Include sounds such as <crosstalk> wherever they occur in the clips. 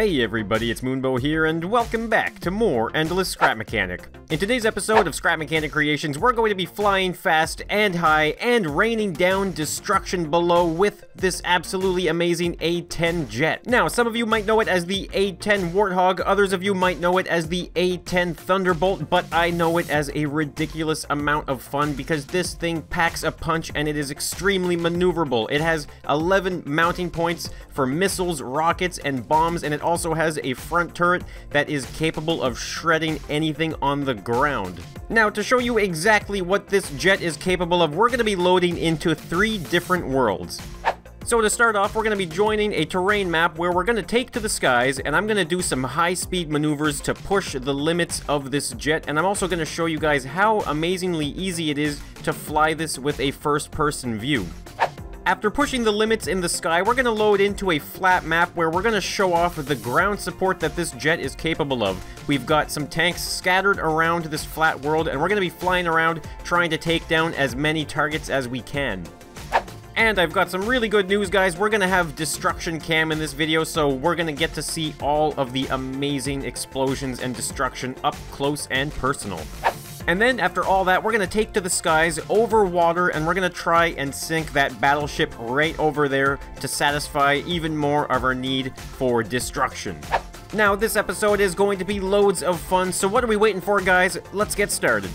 Hey everybody, it's Moonbo here, and welcome back to more Endless Scrap Mechanic. In today's episode of Scrap Mechanic Creations, we're going to be flying fast and high and raining down destruction below with this absolutely amazing A-10 jet. Now, some of you might know it as the A-10 Warthog, others of you might know it as the A-10 Thunderbolt, but I know it as a ridiculous amount of fun because this thing packs a punch and it is extremely maneuverable. It has 11 mounting points for missiles, rockets, and bombs, and it also has a front turret that is capable of shredding anything on the ground. Now, to show you exactly what this jet is capable of, we're going to be loading into three different worlds. So to start off, we're going to be joining a terrain map where we're going to take to the skies, and I'm going to do some high-speed maneuvers to push the limits of this jet, and I'm also going to show you guys how amazingly easy it is to fly this with a first-person view. After pushing the limits in the sky, we're going to load into a flat map where we're going to show off the ground support that this jet is capable of. We've got some tanks scattered around this flat world, and we're going to be flying around trying to take down as many targets as we can. And I've got some really good news, guys. We're going to have Destruction Cam in this video, so we're going to get to see all of the amazing explosions and destruction up close and personal. And then, after all that, we're going to take to the skies over water, and we're going to try and sink that battleship right over there to satisfy even more of our need for destruction. Now, this episode is going to be loads of fun, so what are we waiting for, guys? Let's get started.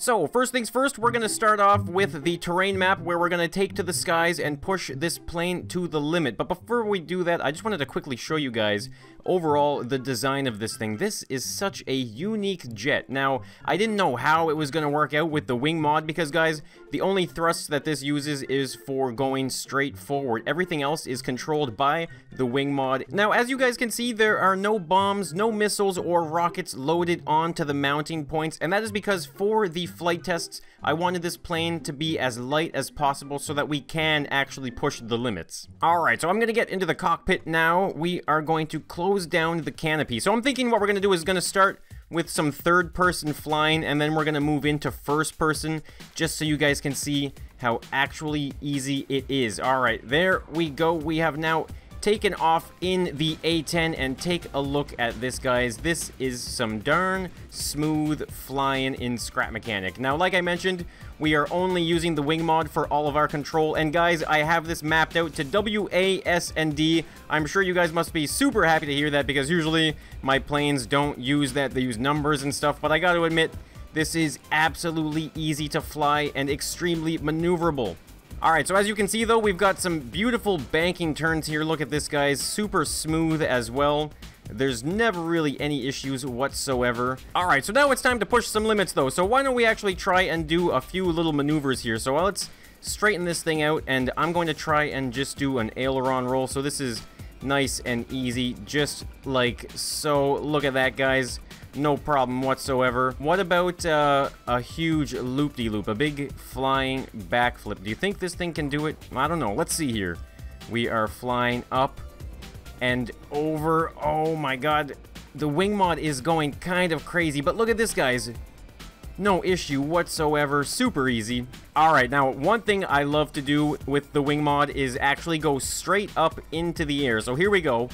So, first things first, we're to start off with the terrain map where we're to take to the skies and push this plane to the limit. But before we do that, I just wanted to quickly show you guys overall the design of this thing. This is such a unique jet. Now, I didn't know how it was going to work out with the wing mod because, guys, the only thrust that this uses is for going straight forward. Everything else is controlled by the wing mod. Now, as you guys can see, there are no bombs, no missiles, or rockets loaded onto the mounting points, and that is because for the flight tests, I wanted this plane to be as light as possible so that we can actually push the limits. Alright, so I'm going to get into the cockpit now. We are going to close down the canopy. So I'm thinking what we're going to do is going to start with some third person flying and then we're going to move into first person just so you guys can see how actually easy it is. Alright, there we go. We have now taken off in the A10 and take a look at this guys. This is some darn smooth flying in scrap mechanic. Now like I mentioned we are only using the wing mod for all of our control. And guys I have this mapped out to W A S and D. I'm sure you guys must be super happy to hear that because usually my planes don't use that. They use numbers and stuff. But I got to admit this is absolutely easy to fly and extremely maneuverable Alright, so as you can see though, we've got some beautiful banking turns here. Look at this, guys. Super smooth as well. There's never really any issues whatsoever. Alright, so now it's time to push some limits though. So why don't we actually try and do a few little maneuvers here. So let's straighten this thing out and I'm going to try and just do an aileron roll. So this is nice and easy, just like so. Look at that, guys no problem whatsoever. What about uh, a huge loop-de-loop, -loop, a big flying backflip? Do you think this thing can do it? I don't know. Let's see here. We are flying up and over. Oh my god. The wing mod is going kind of crazy, but look at this, guys. No issue whatsoever, super easy. Alright, now one thing I love to do with the wing mod is actually go straight up into the air. So here we go.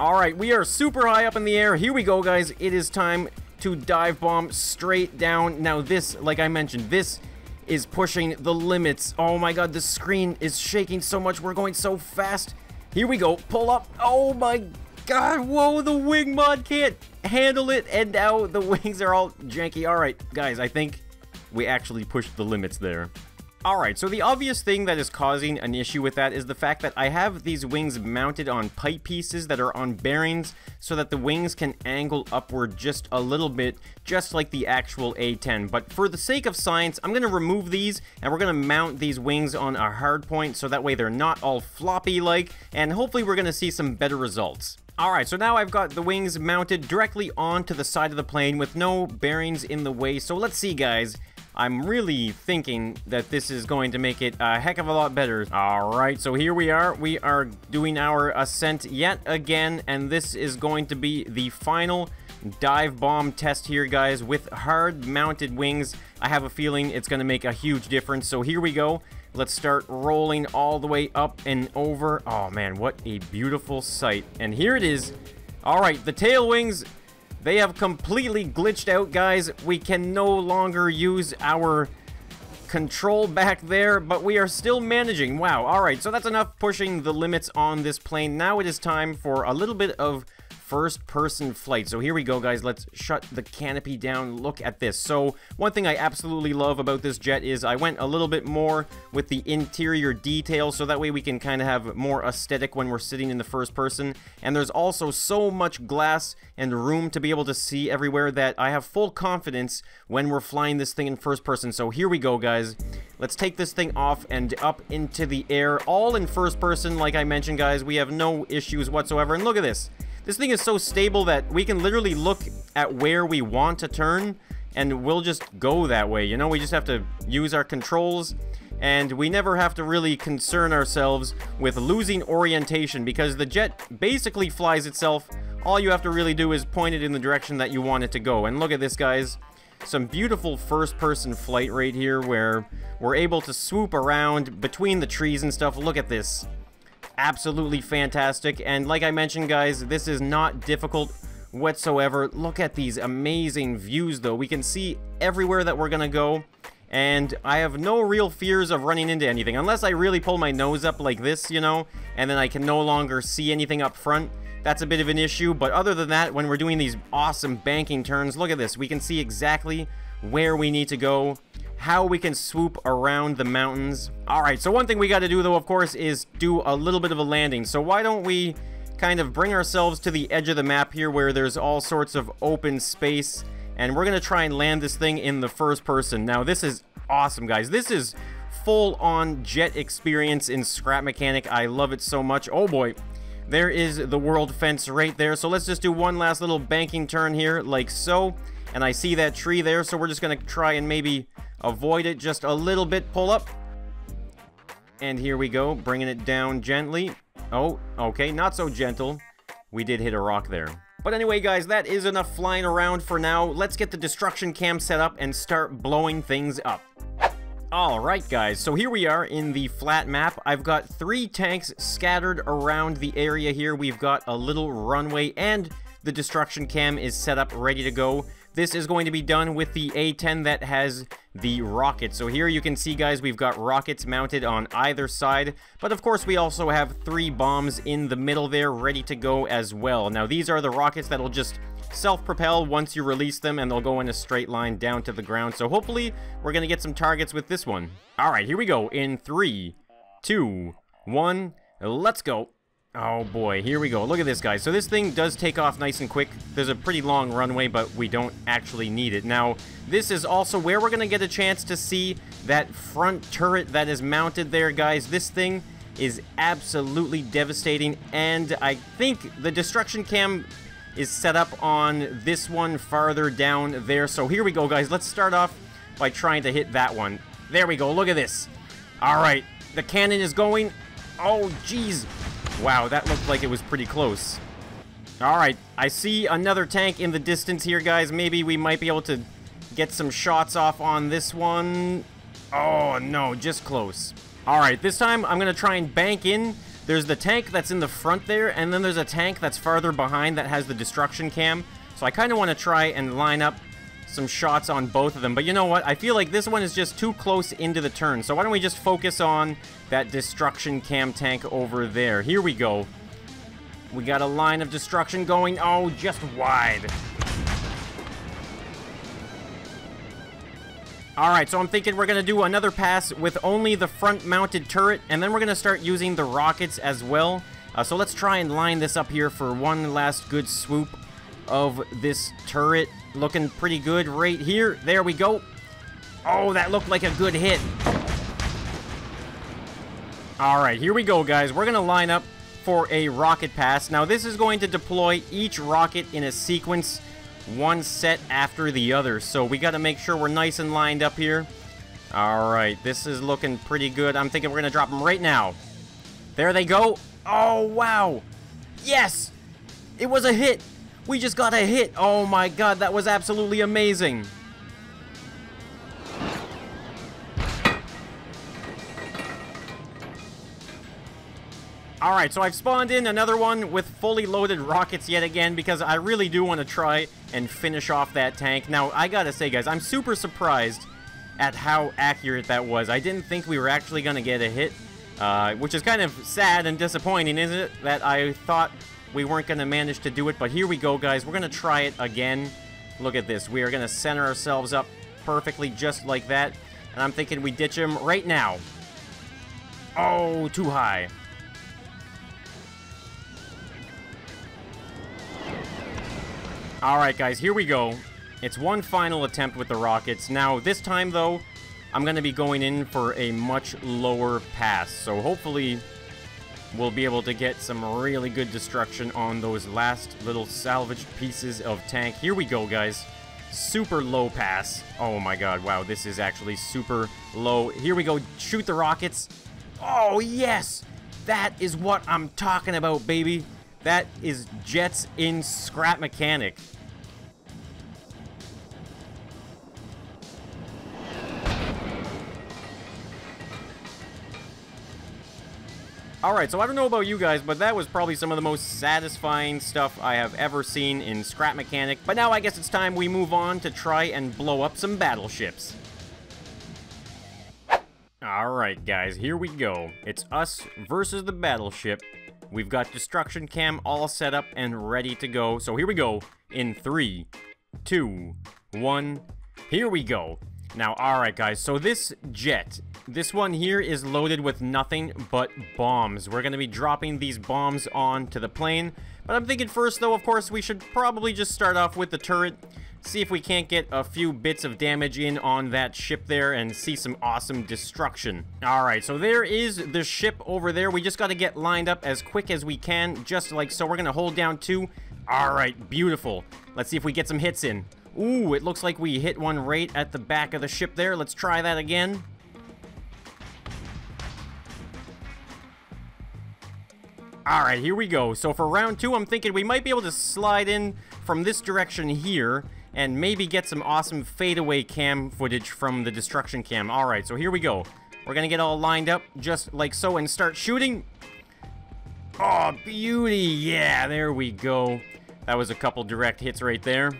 Alright, we are super high up in the air. Here we go, guys. It is time to dive bomb straight down. Now this, like I mentioned, this is pushing the limits. Oh my god, the screen is shaking so much. We're going so fast. Here we go. Pull up. Oh my god. Whoa, the wing mod can't handle it. And now the <laughs> wings are all janky. Alright, guys, I think we actually pushed the limits there. Alright, so the obvious thing that is causing an issue with that is the fact that I have these wings mounted on pipe pieces that are on bearings so that the wings can angle upward just a little bit, just like the actual A10. But for the sake of science, I'm going to remove these and we're going to mount these wings on a hard point so that way they're not all floppy like, and hopefully we're going to see some better results. Alright, so now I've got the wings mounted directly onto the side of the plane with no bearings in the way, so let's see guys. I'm really thinking that this is going to make it a heck of a lot better. Alright, so here we are. We are doing our ascent yet again, and this is going to be the final dive bomb test here, guys. With hard-mounted wings, I have a feeling it's going to make a huge difference. So here we go. Let's start rolling all the way up and over. Oh, man, what a beautiful sight. And here it is. All right, the tail wings, they have completely glitched out, guys. We can no longer use our control back there, but we are still managing. Wow, alright, so that's enough pushing the limits on this plane. Now it is time for a little bit of first-person flight. So here we go, guys. Let's shut the canopy down. Look at this. So one thing I absolutely love about this jet is I went a little bit more with the interior detail, so that way we can kind of have more aesthetic when we're sitting in the first person. And there's also so much glass and room to be able to see everywhere that I have full confidence when we're flying this thing in first person. So here we go, guys. Let's take this thing off and up into the air, all in first person, like I mentioned, guys. We have no issues whatsoever. And look at this. This thing is so stable that we can literally look at where we want to turn and we'll just go that way, you know? We just have to use our controls and we never have to really concern ourselves with losing orientation because the jet basically flies itself. All you have to really do is point it in the direction that you want it to go. And look at this, guys. Some beautiful first-person flight right here where we're able to swoop around between the trees and stuff. Look at this absolutely fantastic. And like I mentioned, guys, this is not difficult whatsoever. Look at these amazing views, though. We can see everywhere that we're going to go. And I have no real fears of running into anything. Unless I really pull my nose up like this, you know, and then I can no longer see anything up front. That's a bit of an issue. But other than that, when we're doing these awesome banking turns, look at this. We can see exactly where we need to go how we can swoop around the mountains. Alright, so one thing we got to do though, of course, is do a little bit of a landing. So why don't we kind of bring ourselves to the edge of the map here where there's all sorts of open space. And we're going to try and land this thing in the first person. Now, this is awesome, guys. This is full-on jet experience in Scrap Mechanic. I love it so much. Oh, boy. There is the world fence right there. So let's just do one last little banking turn here, like so. And I see that tree there, so we're just going to try and maybe Avoid it just a little bit. Pull up. And here we go. Bringing it down gently. Oh, okay. Not so gentle. We did hit a rock there. But anyway, guys, that is enough flying around for now. Let's get the destruction cam set up and start blowing things up. Alright guys, so here we are in the flat map. I've got three tanks scattered around the area here. We've got a little runway and the destruction cam is set up ready to go. This is going to be done with the A-10 that has the rocket. So here you can see, guys, we've got rockets mounted on either side. But of course, we also have three bombs in the middle there ready to go as well. Now, these are the rockets that'll just self-propel once you release them, and they'll go in a straight line down to the ground. So hopefully, we're going to get some targets with this one. All right, here we go in three, two, one, let's go. Oh boy, here we go. Look at this, guys. So this thing does take off nice and quick. There's a pretty long runway, but we don't actually need it. Now, this is also where we're going to get a chance to see that front turret that is mounted there, guys. This thing is absolutely devastating, and I think the destruction cam is set up on this one farther down there. So here we go, guys. Let's start off by trying to hit that one. There we go. Look at this. All right. The cannon is going. Oh, jeez. Wow, that looked like it was pretty close. Alright, I see another tank in the distance here, guys. Maybe we might be able to get some shots off on this one. Oh, no, just close. Alright, this time I'm going to try and bank in. There's the tank that's in the front there, and then there's a tank that's farther behind that has the destruction cam. So I kind of want to try and line up some shots on both of them. But you know what? I feel like this one is just too close into the turn. So why don't we just focus on that destruction cam tank over there. Here we go. We got a line of destruction going. Oh, just wide. Alright, so I'm thinking we're going to do another pass with only the front-mounted turret, and then we're going to start using the rockets as well. Uh, so let's try and line this up here for one last good swoop of this turret. Looking pretty good right here. There we go. Oh, that looked like a good hit. Alright, here we go, guys. We're going to line up for a rocket pass. Now, this is going to deploy each rocket in a sequence, one set after the other. So we got to make sure we're nice and lined up here. Alright, this is looking pretty good. I'm thinking we're going to drop them right now. There they go. Oh, wow. Yes! It was a hit. We just got a hit! Oh my god, that was absolutely amazing! Alright, so I've spawned in another one with fully loaded rockets yet again because I really do want to try and finish off that tank. Now, I gotta say, guys, I'm super surprised at how accurate that was. I didn't think we were actually gonna get a hit, uh, which is kind of sad and disappointing, isn't it? That I thought we weren't gonna manage to do it, but here we go, guys. We're gonna try it again. Look at this. We are gonna center ourselves up perfectly just like that, and I'm thinking we ditch him right now. Oh, too high. Alright guys, here we go. It's one final attempt with the rockets. Now, this time though, I'm going to be going in for a much lower pass. So hopefully, we'll be able to get some really good destruction on those last little salvaged pieces of tank. Here we go, guys. Super low pass. Oh my god, wow, this is actually super low. Here we go, shoot the rockets. Oh, yes! That is what I'm talking about, baby. That is Jets in Scrap Mechanic. Alright, so I don't know about you guys, but that was probably some of the most satisfying stuff I have ever seen in Scrap Mechanic. But now I guess it's time we move on to try and blow up some battleships. Alright guys, here we go. It's us versus the battleship. We've got Destruction Cam all set up and ready to go. So here we go in three, two, one. Here we go. Now, alright guys, so this jet, this one here is loaded with nothing but bombs. We're going to be dropping these bombs onto the plane. But I'm thinking first, though, of course, we should probably just start off with the turret. See if we can't get a few bits of damage in on that ship there and see some awesome destruction. Alright, so there is the ship over there. We just got to get lined up as quick as we can, just like so. We're going to hold down two. Alright, beautiful. Let's see if we get some hits in. Ooh, it looks like we hit one right at the back of the ship there. Let's try that again. Alright, here we go. So for round two, I'm thinking we might be able to slide in from this direction here and maybe get some awesome fadeaway cam footage from the destruction cam. Alright, so here we go. We're gonna get all lined up just like so and start shooting. Oh, beauty! Yeah, there we go. That was a couple direct hits right there.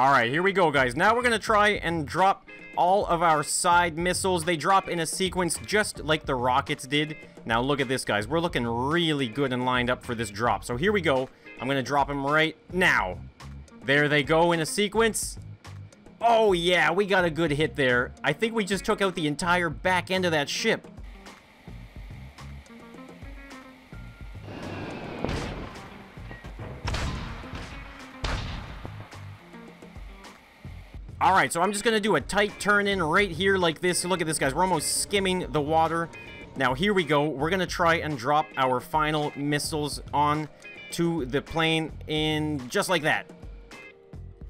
Alright, here we go, guys. Now we're going to try and drop all of our side missiles. They drop in a sequence just like the rockets did. Now look at this, guys. We're looking really good and lined up for this drop. So here we go. I'm going to drop them right now. There they go in a sequence. Oh, yeah, we got a good hit there. I think we just took out the entire back end of that ship. Alright, so I'm just going to do a tight turn in right here like this. Look at this, guys. We're almost skimming the water. Now, here we go. We're going to try and drop our final missiles on to the plane in just like that.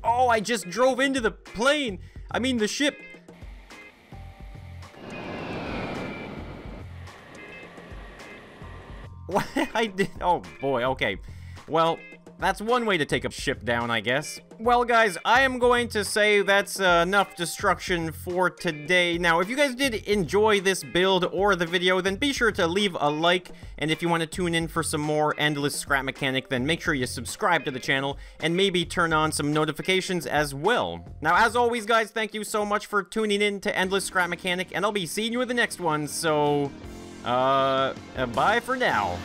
Oh, I just drove into the plane. I mean, the ship. <laughs> What? I did. Oh, boy. Okay. Well, that's one way to take a ship down, I guess. Well, guys, I am going to say that's uh, enough destruction for today. Now, if you guys did enjoy this build or the video, then be sure to leave a like. And if you want to tune in for some more Endless Scrap Mechanic, then make sure you subscribe to the channel and maybe turn on some notifications as well. Now, as always, guys, thank you so much for tuning in to Endless Scrap Mechanic, and I'll be seeing you in the next one, so... Uh, uh bye for now.